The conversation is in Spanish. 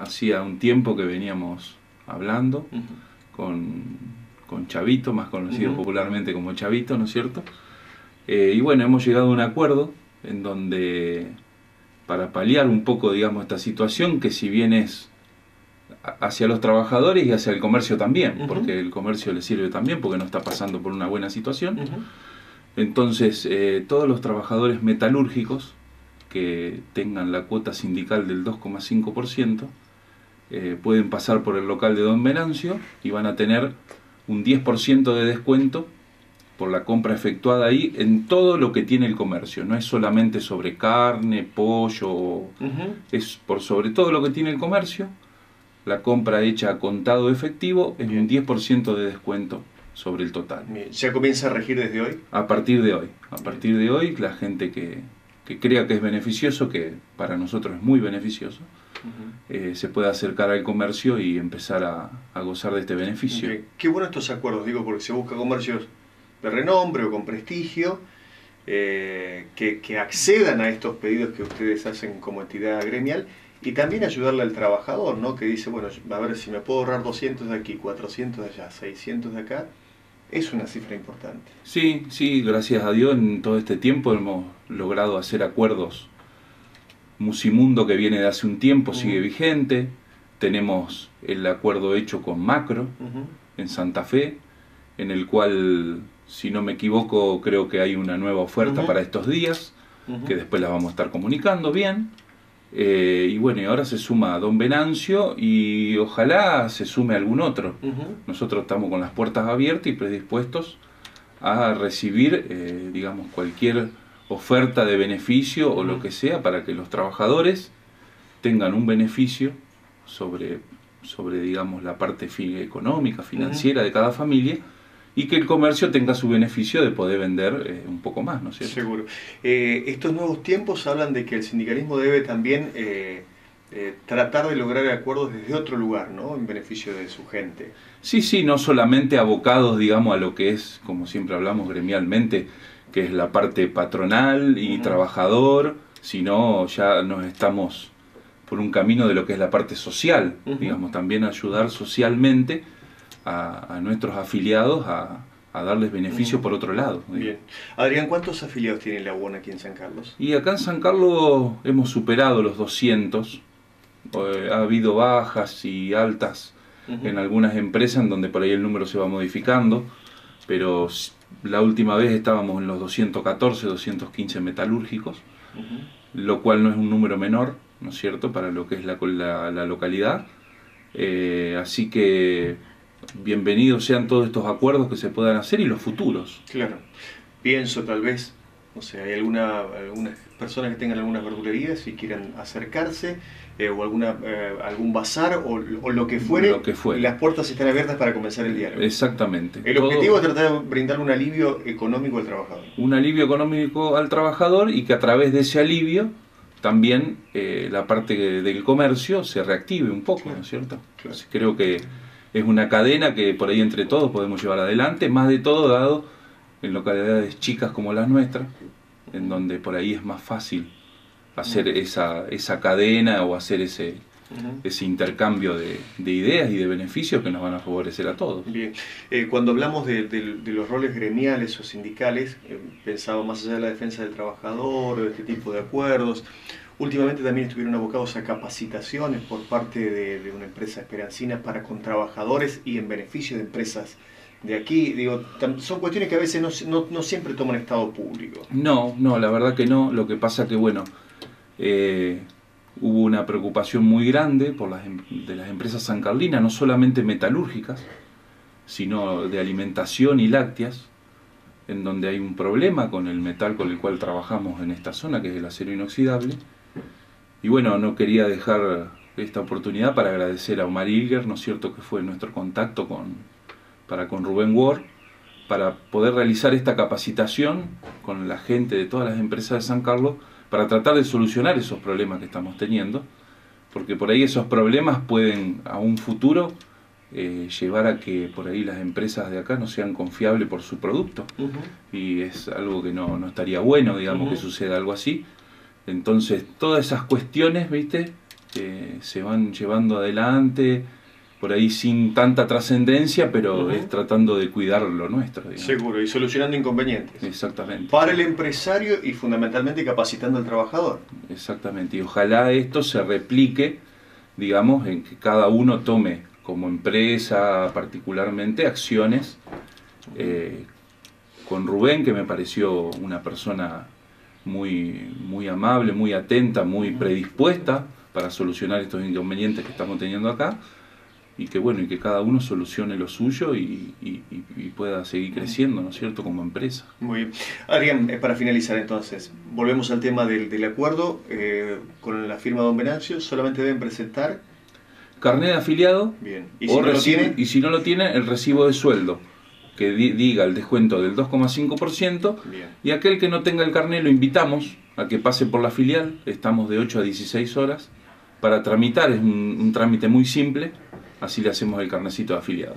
hacía un tiempo que veníamos hablando con, con, Chavito, más conocido popularmente como Chavito, ¿no es cierto? Eh, y bueno, hemos llegado a un acuerdo en donde para paliar un poco, digamos, esta situación, que si bien es hacia los trabajadores y hacia el comercio también, porque el comercio le sirve también porque no está pasando por una buena situación. Entonces, eh, todos los trabajadores metalúrgicos que tengan la cuota sindical del 2,5% eh, pueden pasar por el local de Don Venancio y van a tener un 10% de descuento por la compra efectuada ahí en todo lo que tiene el comercio. No es solamente sobre carne, pollo, es por sobre todo lo que tiene el comercio. La compra hecha a contado efectivo es un 10% de descuento sobre el total. ¿Ya comienza a regir desde hoy? A partir de hoy. A partir de hoy, la gente que, crea que es beneficioso, que para nosotros es muy beneficioso, eh, se puede acercar al comercio y empezar a, gozar de este beneficio. Qué bueno estos acuerdos, digo, porque se busca comercios de renombre o con prestigio, eh, que, que, accedan a estos pedidos que ustedes hacen como entidad gremial y también ayudarle al trabajador, ¿no? que dice, bueno, a ver si me puedo ahorrar 200 de aquí, 400 de allá, 600 de acá, es una cifra importante. Sí, sí, gracias a Dios en todo este tiempo hemos logrado hacer acuerdos. Musimundo que viene de hace un tiempo sigue vigente. Tenemos el acuerdo hecho con Macro en Santa Fe, en el cual, si no me equivoco, creo que hay una nueva oferta para estos días, que después la vamos a estar comunicando bien. Eh, y bueno, y ahora se suma Don Venancio y ojalá se sume algún otro. Nosotros estamos con las puertas abiertas y predispuestos a recibir, eh, digamos, cualquier oferta de beneficio o lo que sea para que los trabajadores tengan un beneficio sobre, sobre digamos, la parte económica, financiera de cada familia y que el comercio tenga su beneficio de poder vender eh, un poco más, ¿no es cierto? Seguro. Eh, estos nuevos tiempos hablan de que el sindicalismo debe también eh, tratar de lograr acuerdos desde otro lugar, ¿no? En beneficio de su gente. Sí, sí, no solamente abocados, digamos, a lo que es, como siempre hablamos gremialmente, que es la parte patronal y trabajador, sino ya nos estamos por un camino de lo que es la parte social, digamos, también ayudar socialmente a, nuestros afiliados a, darles beneficio por otro lado. Bien. Adrián, ¿cuántos afiliados tiene la UON aquí en San Carlos? Y acá en San Carlos hemos superado los 200. Eh, ha habido bajas y altas en algunas empresas en donde por ahí el número se va modificando, pero la última vez estábamos en los 214, 215 metalúrgicos, lo cual no es un número menor, ¿no es cierto?, para lo que es la, la, localidad. Eh, así que bienvenidos sean todos estos acuerdos que se puedan hacer y los futuros. Claro. Pienso tal vez, no sé, hay alguna, algunas personas que tengan algunas verdulerías y quieran acercarse, eh, o alguna, eh, algún bazar, o, lo que fuere, lo que las puertas están abiertas para comenzar el diálogo. Exactamente. El objetivo es tratar de brindar un alivio económico al trabajador. Un alivio económico al trabajador y que a través de ese alivio también eh, la parte del comercio se reactive un poco, ¿no es cierto? Creo que es una cadena que por ahí entre todos podemos llevar adelante, más de todo dado en localidades chicas como las nuestras, en donde por ahí es más fácil hacer esa, esa cadena o hacer ese, ese intercambio de, ideas y de beneficios que nos van a favorecer a todos. Bien, eh, cuando hablamos de, los roles gremiales o sindicales, eh, pensaba más allá de la defensa del trabajador, de este tipo de acuerdos, Últimamente también estuvieron abocados a capacitaciones por parte de, una empresa esperancina para con trabajadores y en beneficio de empresas de aquí. Digo, son cuestiones que a veces no, no, siempre toman estado público. No, no, la verdad que no. Lo que pasa que, bueno, eh, hubo una preocupación muy grande por las, em, de las empresas sancarlinas, no solamente metalúrgicas, sino de alimentación y lácteas, en donde hay un problema con el metal con el cual trabajamos en esta zona, que es el acero inoxidable y bueno, no quería dejar esta oportunidad para agradecer a Omar Ilger, ¿no es cierto?, que fue nuestro contacto con, para con Rubén Ward, para poder realizar esta capacitación con la gente de todas las empresas de San Carlos para tratar de solucionar esos problemas que estamos teniendo, porque por ahí esos problemas pueden a un futuro eh, llevar a que por ahí las empresas de acá no sean confiables por su producto. Y es algo que no, no estaría bueno, digamos, que suceda algo así. Entonces, todas esas cuestiones, ¿viste? eh, se van llevando adelante, por ahí sin tanta trascendencia, pero es tratando de cuidar lo nuestro. Seguro, y solucionando inconvenientes. Exactamente. Para el empresario y fundamentalmente capacitando al trabajador. Exactamente, y ojalá esto se replique, digamos, en que cada uno tome como empresa particularmente acciones eh, con Rubén, que me pareció una persona muy, muy amable, muy atenta, muy predispuesta para solucionar estos inconvenientes que estamos teniendo acá y que bueno, y que cada uno solucione lo suyo y, pueda seguir creciendo, ¿no es cierto?, como empresa. Muy bien. Adrián, eh, para finalizar entonces, volvemos al tema del, acuerdo eh, con la firma Don Venancio, solamente deben presentar... Carnet de afiliado. Bien. ¿Y si, no lo tiene? y si no lo tiene, el recibo de sueldo que diga el descuento del 2,5% y aquel que no tenga el carnet lo invitamos a que pase por la filial, estamos de 8 a 16 horas para tramitar, es un, un trámite muy simple, así le hacemos el carnecito de afiliado.